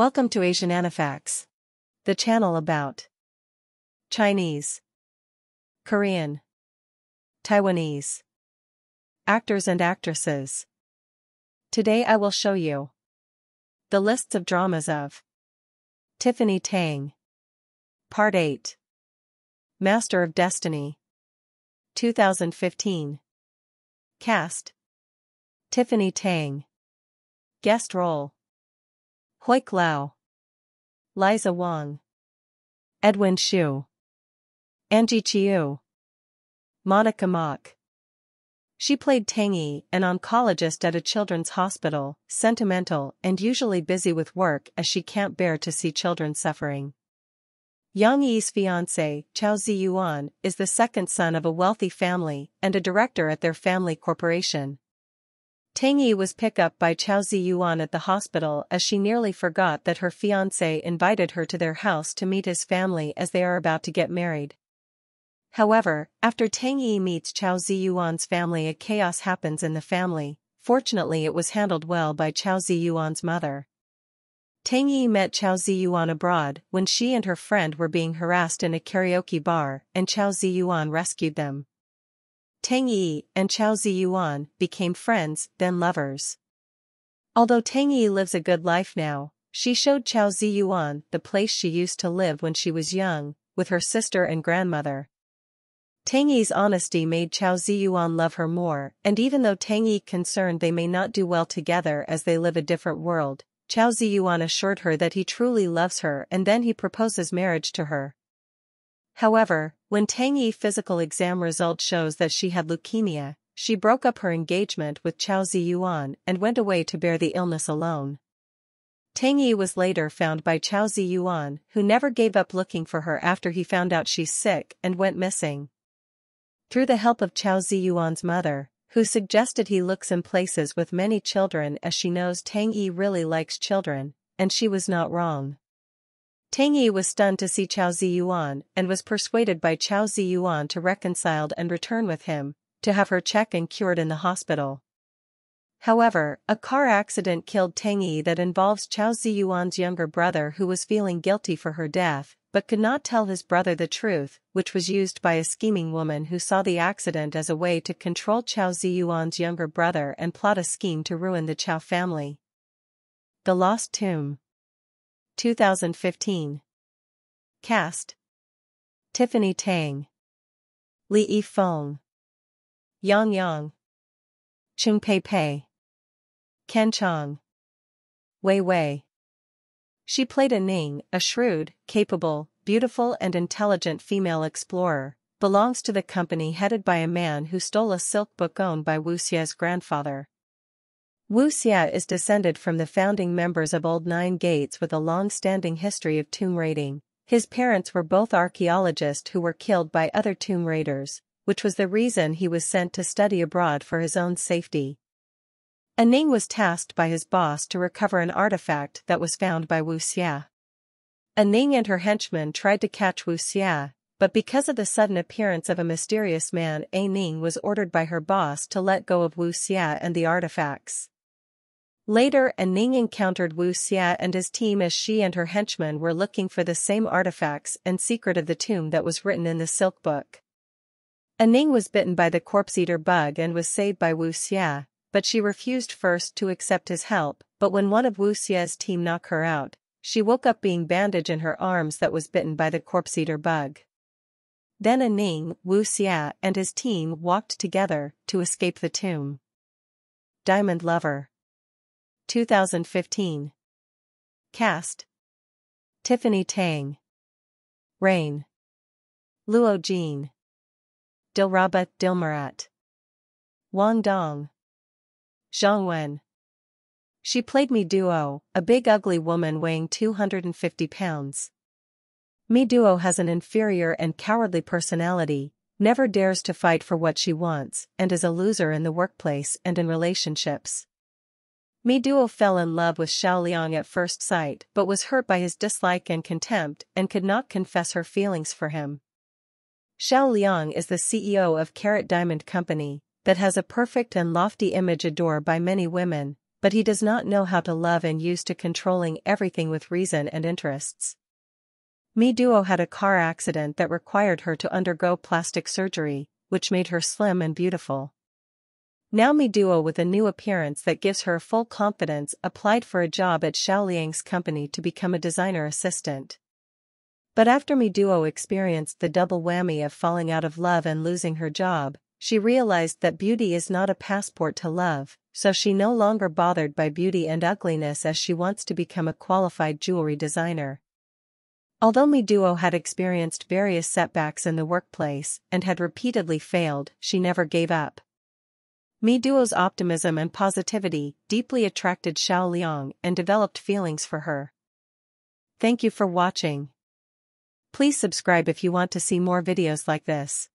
Welcome to Asian Anifacts. The channel about Chinese, Korean, Taiwanese, actors and actresses. Today I will show you the lists of dramas of Tiffany Tang. Part 8 Master of Destiny 2015 Cast Tiffany Tang Guest role Hawick Lau Liza Wang. Edwin Siu Angie Chiu. Monica Mok She played Tang Yi, an oncologist at a children's hospital, sentimental and usually busy with work as she can't bear to see children suffering. Yang Yi's fiancé, Chao Ziyuan, is the second son of a wealthy family and a director at their family corporation. Tang Yi was picked up by Chao Ziyuan at the hospital as she nearly forgot that her fiancé invited her to their house to meet his family as they are about to get married. However, after Tang Yi meets Chao Ziyuan's family a chaos happens in the family, fortunately it was handled well by Chao Ziyuan's mother. Tang Yi met Chao Ziyuan abroad when she and her friend were being harassed in a karaoke bar and Chao Ziyuan rescued them. Tang Yi and Chao Ziyuan became friends, then lovers. Although Tang Yi lives a good life now, she showed Chao Ziyuan the place she used to live when she was young, with her sister and grandmother. Tang Yi's honesty made Chao Ziyuan love her more, and even though Tang Yi concerned they may not do well together as they live a different world, Chao Ziyuan assured her that he truly loves her and then he proposes marriage to her. However, when Tang Yi physical exam result shows that she had leukemia, she broke up her engagement with Chao Ziyuan and went away to bear the illness alone. Tang Yi was later found by Chao Ziyuan, who never gave up looking for her after he found out she's sick and went missing. Through the help of Chao Ziyuan's mother, who suggested he looks in places with many children as she knows Tang Yi really likes children, and she was not wrong. Tang Yi was stunned to see Chao Ziyuan and was persuaded by Chao Ziyuan to reconcile and return with him, to have her checked and cured in the hospital. However, a car accident killed Tang Yi that involves Chao Ziyuan's younger brother who was feeling guilty for her death, but could not tell his brother the truth, which was used by a scheming woman who saw the accident as a way to control Chao Ziyuan's younger brother and plot a scheme to ruin the Chao family. The Lost Tomb 2015 Cast. Tiffany Tang. Li Yifeng Yang Yang. Cheng Pei Pei. Ken Chang Wei Wei. She played a Ning, a shrewd, capable, beautiful and intelligent female explorer, belongs to the company headed by a man who stole a silk book owned by Wu Xia's grandfather. Wu Xia is descended from the founding members of Old Nine Gates with a long-standing history of tomb raiding. His parents were both archaeologists who were killed by other tomb raiders, which was the reason he was sent to study abroad for his own safety. Aning was tasked by his boss to recover an artifact that was found by Wu Xia. Aning and her henchmen tried to catch Wu Xia, but because of the sudden appearance of a mysterious man A Ning was ordered by her boss to let go of Wu Xia and the artifacts. Later Aning encountered Wu Xia and his team as she and her henchmen were looking for the same artifacts and secret of the tomb that was written in the Silk Book. Aning was bitten by the corpse-eater bug and was saved by Wu Xia, but she refused first to accept his help, but when one of Wu Xia's team knocked her out, she woke up being bandaged in her arms that was bitten by the corpse-eater bug. Then Aning, Wu Xia and his team walked together to escape the tomb. Diamond Lover 2015 Cast. Tiffany Tang. Rain. Luo Jin. Dilraba Dilmurat Wang Dong. Zhang Wen. She played Mi Duo, a big ugly woman weighing 250 pounds. Mi Duo has an inferior and cowardly personality, never dares to fight for what she wants, and is a loser in the workplace and in relationships. Mi Duo fell in love with Xiao Liang at first sight but was hurt by his dislike and contempt and could not confess her feelings for him. Xiao Liang is the CEO of Carat Diamond Company, that has a perfect and lofty image adored by many women, but he does not know how to love and used to controlling everything with reason and interests. Mi Duo had a car accident that required her to undergo plastic surgery, which made her slim and beautiful. Now Mi Duo with a new appearance that gives her full confidence applied for a job at Xiao Liang's company to become a designer assistant. But after Mi Duo experienced the double whammy of falling out of love and losing her job, she realized that beauty is not a passport to love, so she no longer bothered by beauty and ugliness as she wants to become a qualified jewelry designer. Although Mi Duo had experienced various setbacks in the workplace and had repeatedly failed, she never gave up. Mi Duo's optimism and positivity deeply attracted Xiao Liang and developed feelings for her. Thank you for watching. Please subscribe if you want to see more videos like this.